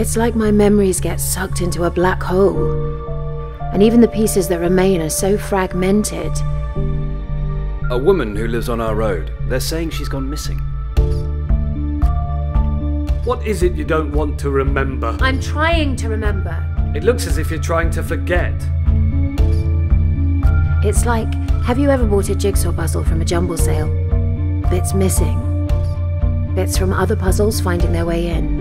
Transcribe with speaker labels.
Speaker 1: It's like my memories get sucked into a black hole. And even the pieces that remain are so fragmented.
Speaker 2: A woman who lives on our road. They're saying she's gone missing.
Speaker 3: What is it you don't want to remember?
Speaker 1: I'm trying to remember.
Speaker 3: It looks as if you're trying to forget.
Speaker 1: It's like, have you ever bought a jigsaw puzzle from a jumble sale? Bits missing. Bits from other puzzles finding their way in.